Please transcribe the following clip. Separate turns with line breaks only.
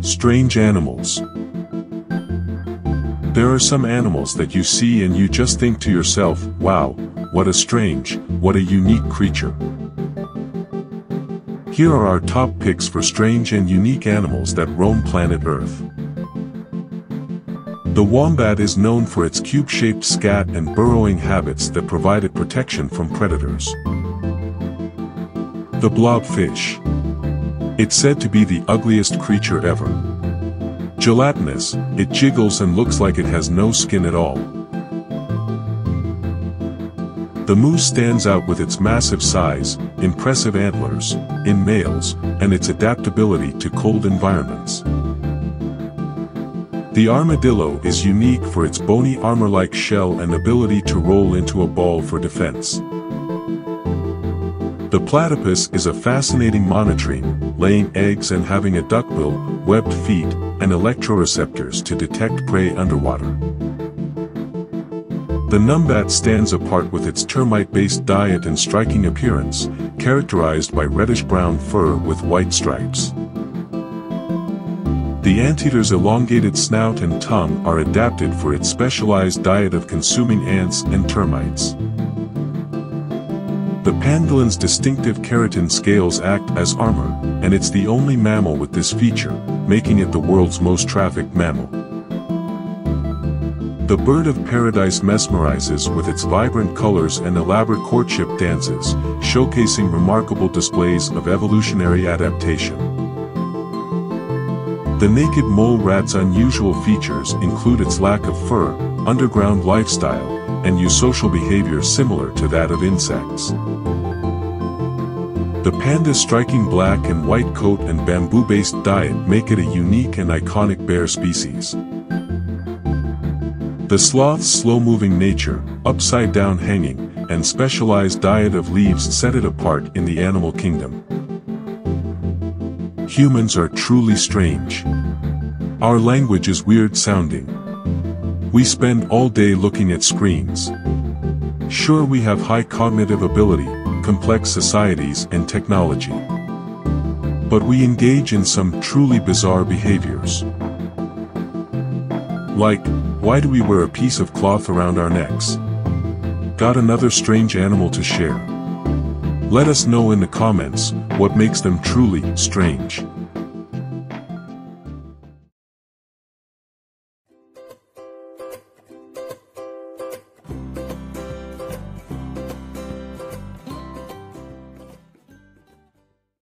Strange animals. There are some animals that you see and you just think to yourself, wow, what a strange, what a unique creature. Here are our top picks for strange and unique animals that roam planet Earth. The wombat is known for its cube-shaped scat and burrowing habits that provide it protection from predators. The blobfish. It's said to be the ugliest creature ever. Gelatinous, it jiggles and looks like it has no skin at all. The moose stands out with its massive size, impressive antlers, in males, and its adaptability to cold environments. The armadillo is unique for its bony armor-like shell and ability to roll into a ball for defense. The platypus is a fascinating monotreme, laying eggs and having a duckbill, webbed feet, and electroreceptors to detect prey underwater. The numbat stands apart with its termite-based diet and striking appearance, characterized by reddish-brown fur with white stripes. The anteater's elongated snout and tongue are adapted for its specialized diet of consuming ants and termites. The pangolin's distinctive keratin scales act as armor, and it's the only mammal with this feature, making it the world's most trafficked mammal. The bird of paradise mesmerizes with its vibrant colors and elaborate courtship dances, showcasing remarkable displays of evolutionary adaptation. The naked mole rat's unusual features include its lack of fur, underground lifestyle, and eusocial behavior similar to that of insects. The panda's striking black and white coat and bamboo-based diet make it a unique and iconic bear species. The sloth's slow-moving nature, upside-down hanging, and specialized diet of leaves set it apart in the animal kingdom. Humans are truly strange. Our language is weird sounding. We spend all day looking at screens. Sure we have high cognitive ability, complex societies and technology. But we engage in some truly bizarre behaviors. Like, why do we wear a piece of cloth around our necks? Got another strange animal to share? Let us know in the comments what makes them truly strange.